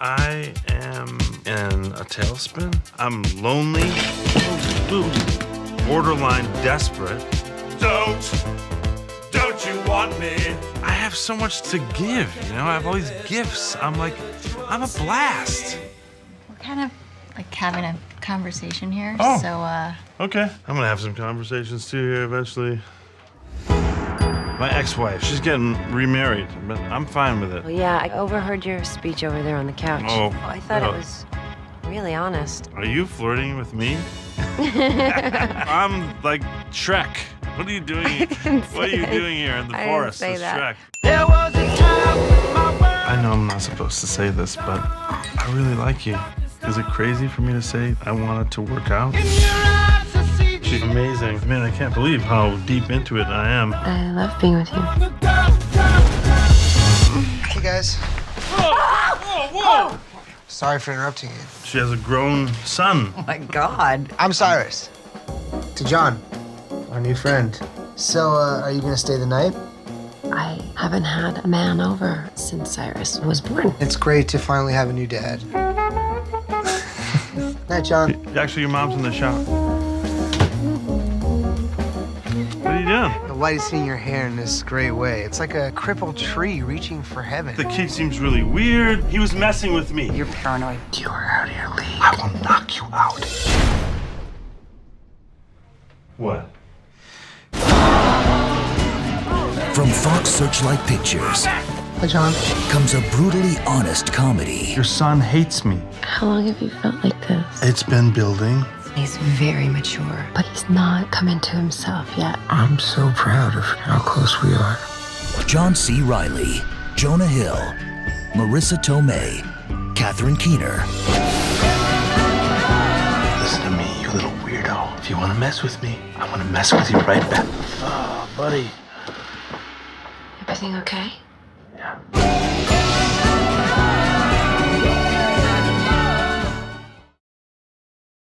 I am in a tailspin. I'm lonely, borderline desperate. Don't, don't you want me? I have so much to give, you know? I have all these gifts. I'm like, I'm a blast. We're kind of like having a conversation here. Oh. So, uh, Okay. I'm gonna have some conversations too here eventually. My ex-wife, she's getting remarried, but I'm fine with it. Well, yeah, I overheard your speech over there on the couch. Oh, I thought oh. it was really honest. Are you flirting with me? I'm like Shrek. What are you doing? What are you say- doing here in the I didn't forest say as that. Shrek? I know I'm not supposed to say this, but I really like you. Is it crazy for me to say I wanted to work out? She's amazing. Man, I can't believe how deep into it I am. I love being with you. Hey guys. Sorry for interrupting you. She has a grown son. Oh, My God. I'm Cyrus. To John, our new friend. So, uh, are you gonna stay the night? I haven't had a man over since Cyrus was born. It's great to finally have a new dad. Night, John. Actually, your mom's in the shower. What are you doing? The light is hitting your hair in this great way. It's like a crippled tree reaching for heaven. The kid seems really weird. He was messing with me. You're paranoid. You are out of your league. I will knock you out. What? From Fox Searchlight Pictures Hi, John. comes a brutally honest comedy. Your son hates me. How long have you felt like this? It's been building. He's very mature, but he's not come into himself yet. I'm so proud of how close we are. John C. Reilly, Jonah Hill, Marisa Tomei, Catherine Keener, Listen to me, you little weirdo. If you want to mess with me, I want to mess with you right back. Oh, buddy. Everything okay?